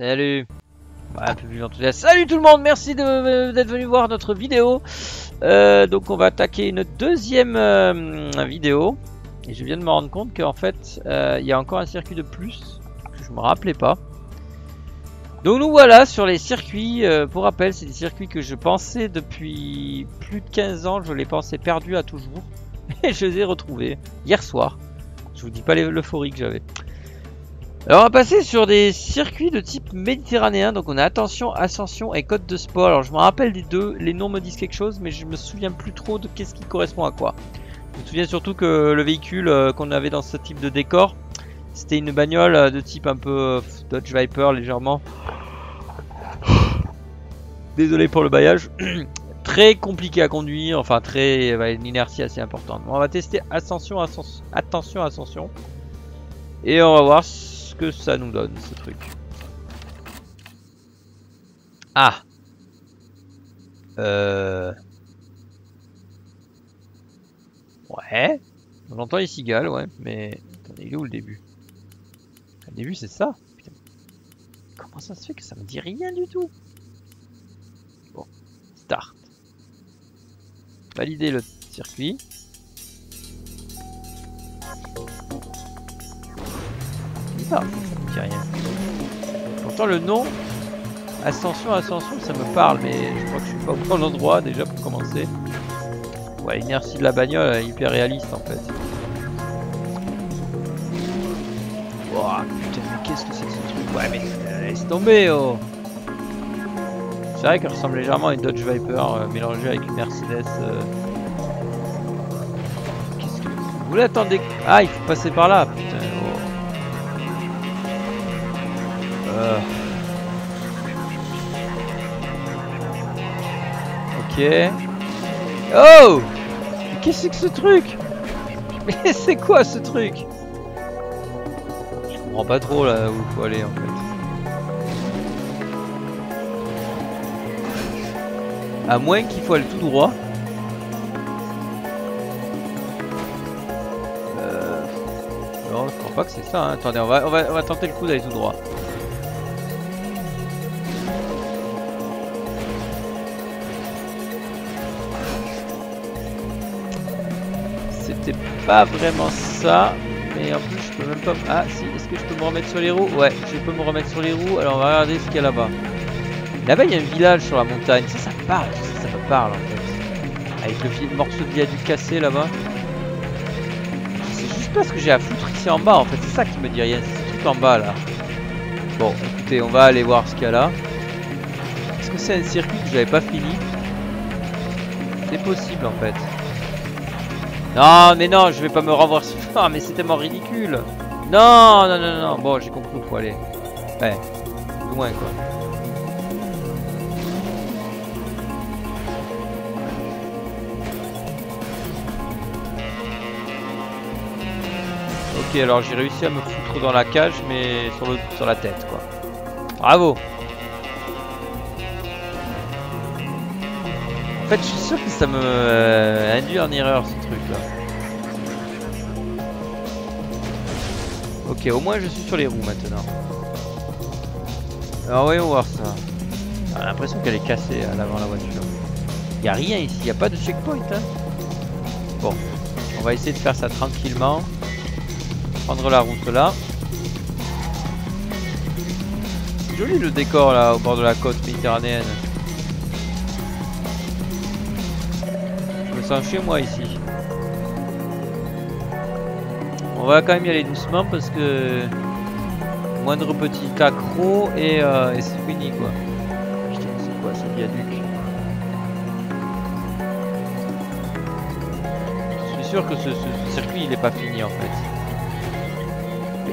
Salut un peu plus enthousiaste. Salut tout le monde, merci d'être venu voir notre vidéo. Euh, donc on va attaquer une deuxième euh, vidéo. Et je viens de me rendre compte qu'en fait, euh, il y a encore un circuit de plus que je me rappelais pas. Donc nous voilà sur les circuits. pour rappel, c'est des circuits que je pensais depuis plus de 15 ans. Je les pensais perdus à toujours. Et je les ai retrouvés hier soir. Je vous dis pas l'e- l'euphorie que j'avais. Alors on va passer sur des circuits de type méditerranéen. Donc on a attention, ascension et côte de sport. Alors je me rappelle des deux, les noms me disent quelque chose, mais je me souviens plus trop de qu'est-ce qui correspond à quoi. Je me souviens surtout que le véhicule euh, qu'on avait dans ce type de décor, c'était une bagnole euh, de type un peu euh, Dodge Viper légèrement. Désolé pour le baillage. très compliqué à conduire, enfin très ouais, une inertie assez importante. On va tester ascension, ascension, attention, ascension. Et on va voir que ça nous donne ce truc. Ah Euh... Ouais. On entend les cigales, ouais, mais... Attendez, il est où le début? Le début c'est ça? Putain. Comment ça se fait que ça me dit rien du tout? Bon, start. Valider le circuit. Pourtant le nom, Ascension, Ascension, ça me parle, mais je crois que je suis pas au bon endroit déjà pour commencer. Ouais, l'inertie de la bagnole est hyper réaliste en fait. Ouah, putain, mais qu'est-ce que c'est que ce truc? Ouais, mais euh, laisse tomber, oh C'est vrai qu'elle ressemble légèrement à une Dodge Viper euh, mélangée avec une Mercedes. euh. Qu'est-ce que. Vous l'attendez? Ah, il faut passer par là, Euh. Ok. Oh Qu'est-ce que ce truc Mais c'est quoi ce truc Je comprends pas trop là où faut aller en fait. À moins qu'il faut aller tout droit. Euh... Non, je crois pas que c'est ça. hein. Attendez, on va, on, on va tenter le coup d'aller tout droit. Pas vraiment ça. Mais en plus, je peux même pas. Ah, si, est-ce que je peux me remettre sur les roues? Ouais, je peux me remettre sur les roues. Alors, on va regarder ce qu'il y a là-bas. Là-bas, il y a un village sur la montagne. Ça, ça me parle. Ça, ça me parle en fait. Avec le morceau de viaduc cassé là-bas. C'est juste pas ce que j'ai à foutre ici en bas en fait. C'est ça qui me dit rien. C'est tout en bas là. Bon, écoutez, on va aller voir ce qu'il y a là. Est-ce que c'est un circuit que j'avais pas fini? C'est possible en fait. Non, mais non, je vais pas me renverser. Ah, mais c'est tellement ridicule. Non, non, non, non. Bon, j'ai compris faut aller. Ouais, loin quoi. Ok, alors j'ai réussi à me foutre dans la cage, mais sur, le, sur la tête quoi. Bravo. Fait, je suis sûr que ça me euh, induit en erreur ce truc là. Ok, au moins je suis sur les roues maintenant. Alors voyons voir ça. J'ai l'impression qu'elle est cassée à l'avant la voiture. Y a rien ici, y a pas de checkpoint. Hein. Bon, on va essayer de faire ça tranquillement. Prendre la route là. Joli le décor là au bord de la côte méditerranéenne. Chez moi ici. On va quand même y aller doucement parce que moindre petit accro et, euh, c'est fini quoi. C'est quoi ce viaduc? Je suis sûr que ce, circuit il est pas fini en fait.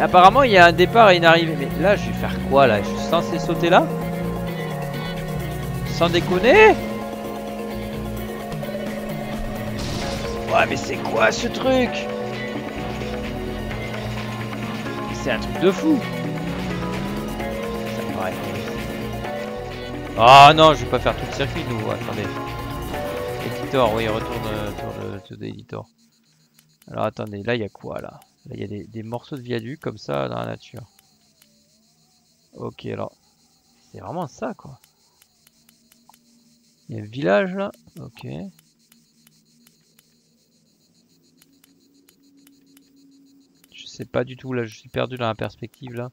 Apparemment il y a un départ et une arrivée. Mais là je vais faire quoi là? Je suis censé sauter là? Sans déconner? Ouais mais c'est quoi ce truc? C'est un truc de fou. Ah non, je vais pas faire tout le circuit nous, attendez. Editor, oui, retourne euh, sur le editor. Alors attendez, là il y a quoi là? Là il y a des, des morceaux de viaduc comme ça dans la nature. Ok, alors C'est vraiment ça, quoi. Il y a un village, là. Ok. Sais pas du tout, là. Je suis perdu dans la perspective, là.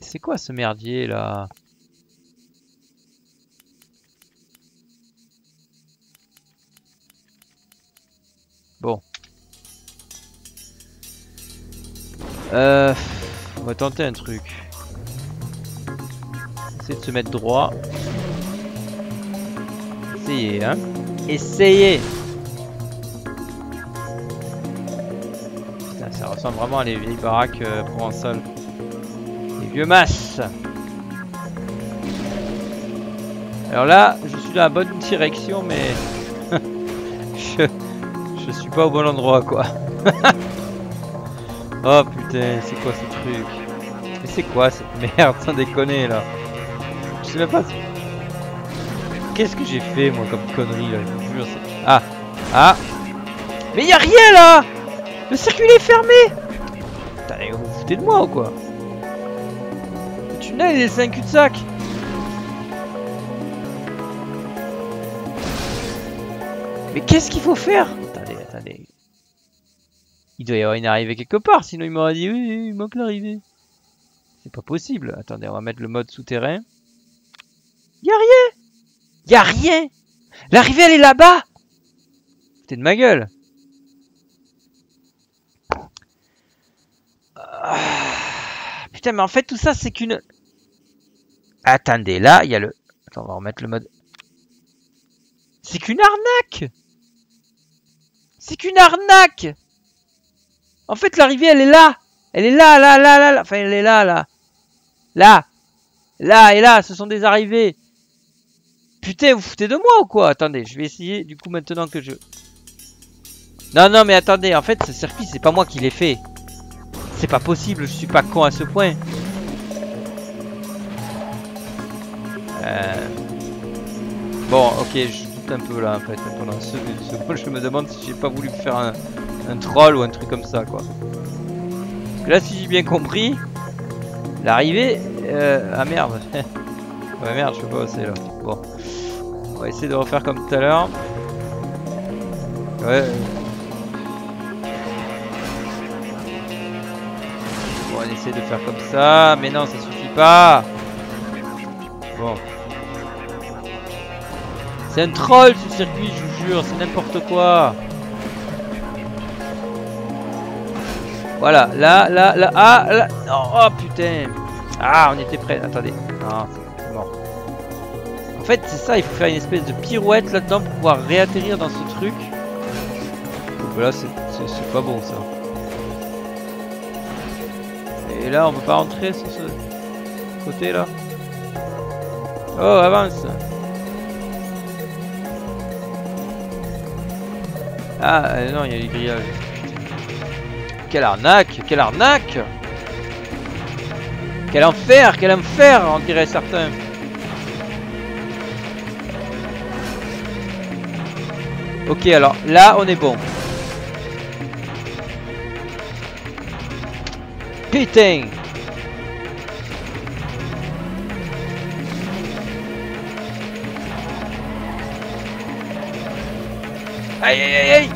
C'est quoi ce merdier, là? Bon. Euh, on va tenter un truc. Essayer de se mettre droit. Essayez, hein. Essayez ça ressemble vraiment à les vieilles baraques euh, provençales. Les vieux masses. Alors là, je suis dans la bonne direction, mais... je... Je suis pas au bon endroit, quoi. oh putain, c'est quoi ce truc? Mais c'est quoi cette merde, sans déconner, là? Je sais même pas... Qu'est-ce que j'ai fait, moi, comme connerie, là? Je vous jure, Ah Ah Mais y a rien, là Le circuit est fermé Putain, vous vous foutez de moi, ou quoi Le tunnel, c'est un cul-de-sac Mais qu'est-ce qu'il faut faire il doit y avoir une arrivée quelque part, sinon il m'aurait dit oui, il manque l'arrivée. C'est pas possible. Attendez, on va mettre le mode souterrain. Y a rien Y a rien L'arrivée elle est là-bas C'était de ma gueule. Putain, mais en fait tout ça c'est qu'une... Attendez, là il y a le... Attends, on va remettre le mode... C'est qu'une arnaque C'est qu'une arnaque en fait, l'arrivée, elle est là. Elle est là, là, là, là, là. Enfin, elle est là, là. Là. Là et là, ce sont des arrivées. Putain, vous foutez de moi ou quoi? Attendez, je vais essayer, du coup, maintenant que je... Non, non, mais attendez, en fait, ce circuit, c'est pas moi qui l'ai fait. C'est pas possible, je suis pas con à ce point. Euh... Bon, ok, je doute un peu là, en fait. Pendant ce, ce... je me demande si j'ai pas voulu faire un, un troll ou un truc comme ça quoi. Parce que là si j'ai bien compris, l'arrivée... Euh, ah merde Ouais merde je peux pas passer là. Bon. On va essayer de refaire comme tout à l'heure. Ouais. Bon, on essaie de faire comme ça. Mais non, ça suffit pas. Bon. C'est un troll ce circuit, je vous jure. C'est n'importe quoi. Voilà, là, là, là, ah, là, oh, putain. Ah, on était prêt. Attendez, non, mort. En fait, c'est ça, il faut faire une espèce de pirouette là-dedans pour pouvoir réatterrir dans ce truc. Donc là, c'est pas bon ça. Et là, on peut pas rentrer sur ce côté là. Oh, avance. Ah, euh, non, il y a les grillages. Quelle arnaque Quelle arnaque Quel enfer Quel enfer On dirait certains. Ok, alors là, on est bon. Aïe aïe aïe aïe.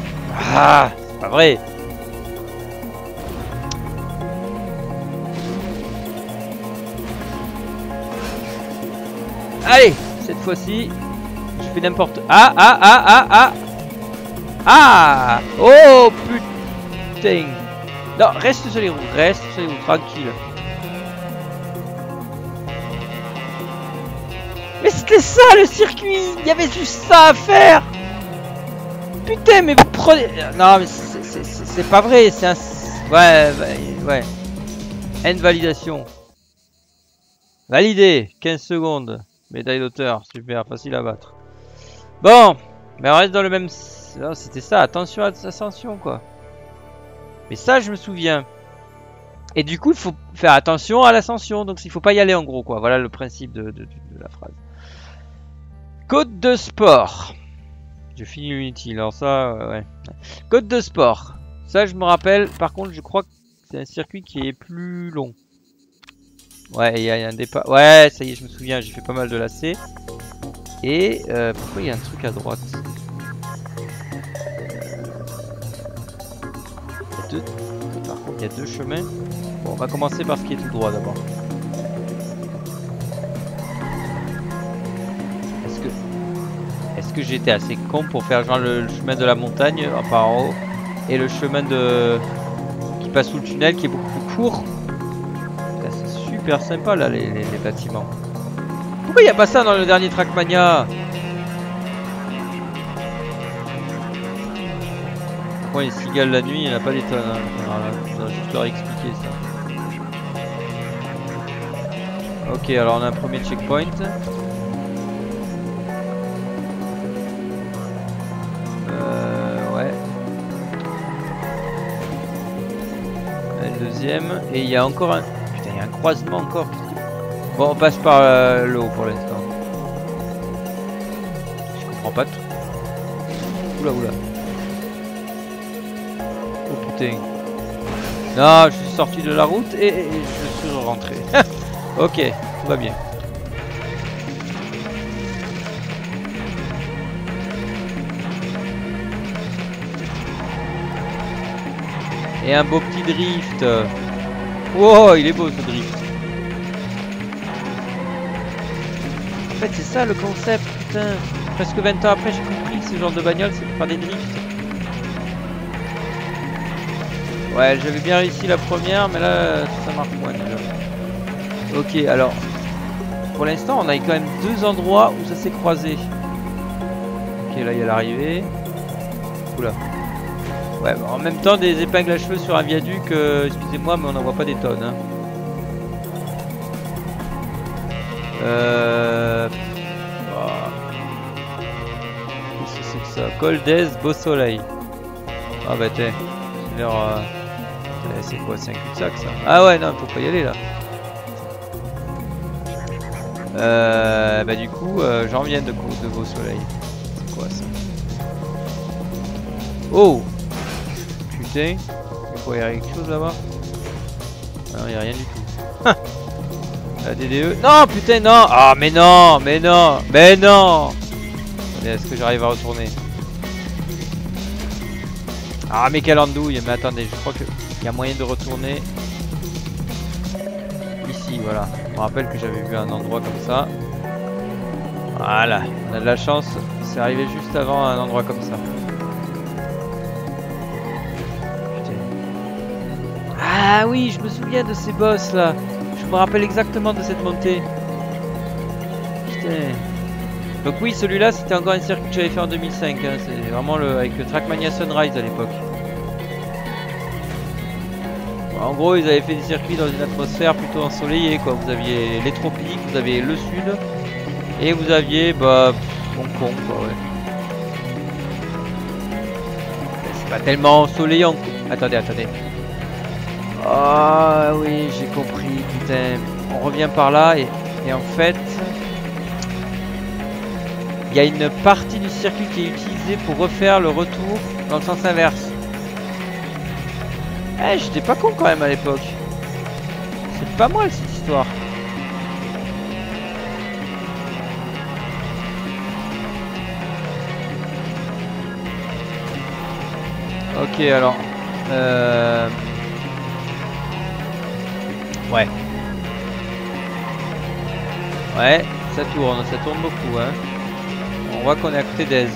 Ah C'est pas vrai. Allez, cette fois-ci, je fais n'importe... Ah, ah, ah, ah, ah. Ah Oh, putain Non, reste sur les roues, reste sur les roues, tranquille. Mais c'était ça le circuit Il y avait juste ça à faire Putain, mais prenez... Non, mais c'est pas vrai, c'est un... Ouais, ouais. End validation. Validé, 15 secondes. Médaille d'auteur, super, facile à battre. Bon, mais on reste dans le même... C'était ça, attention à l'ascension, quoi. Mais ça, je me souviens. Et du coup, il faut faire attention à l'ascension. Donc, il faut pas y aller, en gros, quoi. Voilà le principe de, la phrase. Code de sport. Je finis Unity, alors ça, euh, ouais. Code de sport. Ça, je me rappelle. Par contre, je crois que c'est un circuit qui est plus long. Ouais, il y a un départ. Ouais, ça y est, je me souviens, j'ai fait pas mal de lacets. Et euh, pourquoi il y a un truc à droite? Il y a deux chemins. Bon, on va commencer par ce qui est tout droit d'abord. Est-ce que... Est-ce que j'étais assez con pour faire genre le, chemin de la montagne par en haut et le chemin de qui passe sous le tunnel qui est beaucoup plus court? C'est super sympa là les, les bâtiments. Pourquoi il n'y a pas ça dans le dernier Trackmania? Pourquoi les cigales la nuit, il n'y a pas des tonnes. Hein. juste leur expliquer ça. Ok, alors on a un premier checkpoint. Euh, ouais. Deuxième. Et il y a encore un... Putain, il y a un croisement encore. Bon, on passe par euh, le haut pour l'instant. Je comprends pas tout. Oula, oula. Oh. Non, je suis sorti de la route et, je suis rentré. ok, tout va bien. Et un beau petit drift. Wow, il est beau ce drift. En fait, c'est ça le concept. Presque 20 ans après, j'ai compris ce genre de bagnole, c'est pour faire des drifts. Ouais, j'avais bien réussi la première, mais là, ça marche moins déjà. Ok, alors, pour l'instant, on a quand même deux endroits où ça s'est croisé. Ok, là, il y a l'arrivée. Oula. Ouais, en même temps, des épingles à cheveux sur un viaduc, euh, excusez-moi, mais on n'en voit pas des tonnes. Hein. Euh... Qu'est-ce que c'est que ça? Coldez, beau soleil. Ah bah t'es. C'est quoi C'est un cul-de-sac ça Ah ouais, non, faut pas y aller là. Euh, bah du coup, euh, j'en viens de, de beau soleil. C'est quoi ça? Oh Putain. Il faut y avoir quelque chose là-bas? Non, il a rien du tout. La DDE. Non, putain, non Ah, mais non, mais non, mais non Est-ce que j'arrive à retourner? Ah, mais quelle andouille Mais attendez, je crois qu'il y a moyen de retourner. Ici, voilà. Je me rappelle que j'avais vu un endroit comme ça. Voilà, on a de la chance. C'est arrivé juste avant un endroit comme ça. Ah oui, je me souviens de ces boss là me rappelle exactement de cette montée. Putain. Donc oui, celui-là, c'était encore un circuit que j'avais fait en 2005. Hein. C'est vraiment le avec le Trackmania Sunrise à l'époque. En gros, ils avaient fait des circuits dans une atmosphère plutôt ensoleillée. Quoi. Vous aviez les tropiques, vous aviez le sud, et vous aviez bah Hong Kong. Quoi, ouais. C'est pas tellement ensoleillant. Attendez, attendez. Ah oui, j'ai compris, putain. On revient par là et, en fait... Il y a une partie du circuit qui est utilisée pour refaire le retour dans le sens inverse. Eh, j'étais pas con quand même à l'époque. C'est pas mal cette histoire. Ok, alors... Euh... Ouais. Ouais, ça tourne, ça tourne beaucoup, hein. On voit qu'on est à côté d'Aise.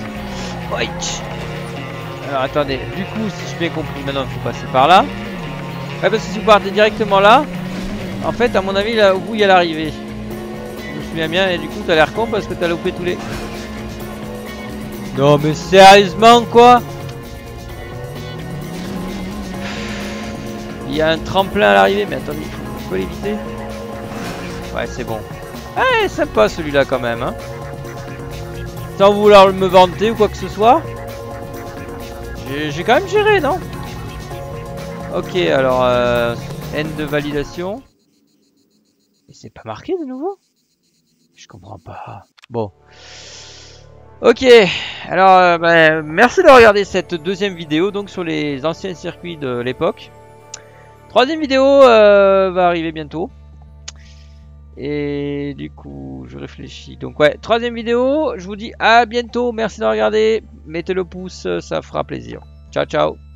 Alors attendez, du coup, si j'ai bien compris, maintenant il faut passer par là. Ouais, parce que si vous partez directement là, en fait, à mon avis, là au bout, il y a l'arrivée. Je me souviens bien, et du coup, t'as l'air con parce que t'as loupé tous les... Non, mais sérieusement, quoi? Il y a un tremplin à l'arrivée, mais attendez, l'éviter Ouais, c'est bon. Eh, sympa celui-là quand même. Hein. Sans vouloir me vanter ou quoi que ce soit. J'ai quand même géré, non? Ok, alors, euh, N de validation. Et c'est pas marqué de nouveau? Je comprends pas. Bon. Ok, alors euh, bah, merci de regarder cette deuxième vidéo donc sur les anciens circuits de l'époque. Troisième vidéo euh, va arriver bientôt. Et du coup, je réfléchis. Donc ouais, troisième vidéo. Je vous dis à bientôt. Merci de regarder. Mettez le pouce, ça fera plaisir. Ciao, ciao.